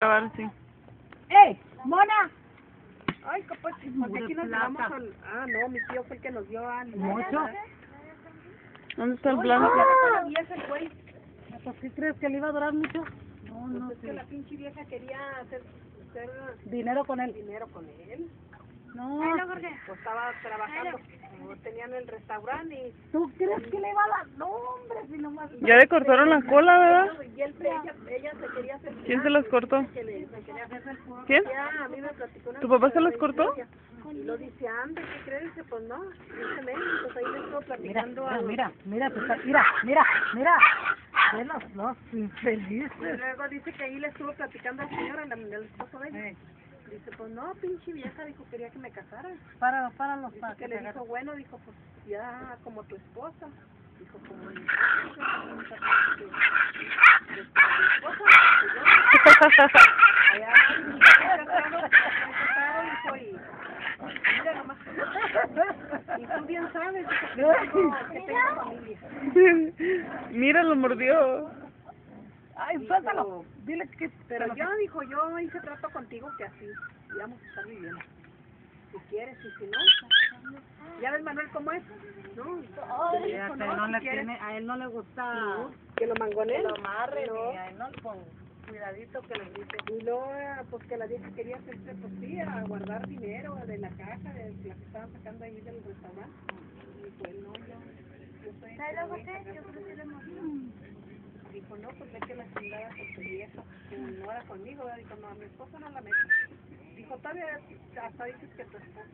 grabar, sí. ¡Ey! ¡Mona! Ay, capaz, porque aquí nos llevamos al... Ah, no, mi tío fue el que nos dio al... ¿Mucho? ¿Dónde está el plan? ¡Ah! Y ese güey, ¿Por qué crees que le iba a durar mucho? No, pues no es que la pinche vieja quería hacer, hacer Dinero con él. dinero con él. No. Pues estaba trabajando, como tenían el restaurante y... ¿Tú crees que le iba a dar? No, hombre, si nomás... Ya le cortaron la cola, ¿verdad? Y él, ella, ella se quería hacer... ¿Quién se las cortó? Que le, se ¿Quién? Ya, a mí me platicó una ¿Tu papá se las de cortó? Y lo dice, ande, ¿qué crees? Dice, pues no, dice, ven, pues ahí le estuvo Mira, platicando mira, a... mira, mira, está- mira, mira, mira. Ve los dos Y infelices. luego dice que ahí le estuvo platicando al señor, el, el esposo de ella. Eh, Dice, pues no, pinche vieja, dijo, quería que me casara. para, para los Dice para que que le dijo, bueno, dijo, pues ya como tu esposa. Dijo, como mi esposa, allá, dijo, y mira nomás. Y tú bien sabes, dijo, que tengo familia. Mira, lo mordió. Ay, suéltalo. Dile que... Pero yo, dijo, yo hice trato contigo que así íbamos a estar viviendo. Si quieres y si no, ya ves Manuel cómo es, ¿no? Fíjate, no le tiene, a él no le gusta no, que lo mangoneen. que lo amarre, No. a él no, con cuidadito que le dice. Y luego, pues que la vieja quería hacerse, pues sí, a guardar dinero de la caja, de la que estaban sacando ahí del restaurante. Y dijo, él, no, yo, yo soy el que a sacar". Dijo, no, pues es que la chingada con tu vieja, que no era conmigo, ¿verdad? dijo, no, a mi esposa no la meto. Dijo, todavía hasta dices que tu esposa.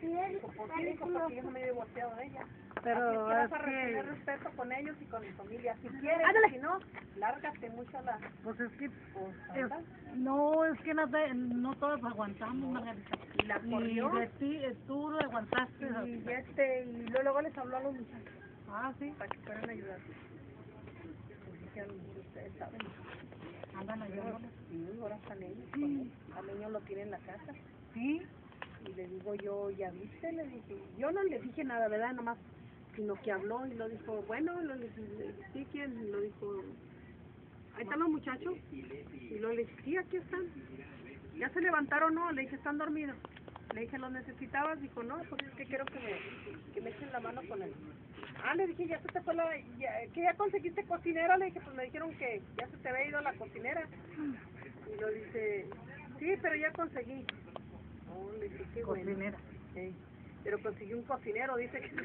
Dijo, ¿por qué? Dijo, porque yo no me he divorciado de ella. Pero Así es que vas a tener que... respeto con ellos y con mi familia. Si quieres, si no, lárgate mucho a la... Pues es que... Pues, es- no, es que no, te- no todos aguantamos, Margarita. Y la Y corrió. de ti, tú lo aguantaste. Y este, y luego, les habló a los muchachos Ah, sí. para que fueran a ayudar. Dijeron, ustedes saben. Andan ayudando. Sí, ahora están ellos. con él. Al niño lo tiene en la casa. Sí. Y le digo yo, ¿ya viste? Le dije, yo no le dije nada, ¿verdad? Nomás, sino que habló y lo dijo, bueno, lo, le, le- sí, ¿quién? Lo dijo, ahí están los muchachos. Y lo le dije, sí, aquí están. ¿Ya se levantaron no? Le dije, están dormidos. Le dije, ¿los necesitabas? Dijo, no, pues es que quiero que me, que me echen la mano con él. Ah, le dije, ya se te fue la, ya, que ya conseguiste cocinera. Le dije, pues me dijeron que ya se te había ido la cocinera. Y lo dice, sí, pero ya conseguí. Oh, le dije, qué bueno. Cocinera. Sí. Pero consiguió un cocinero, dice que...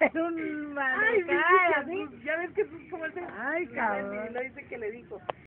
Era un Ay, manecada, sí, ya ves que es como el... Ay, cabrón. Y lo dice que le dijo,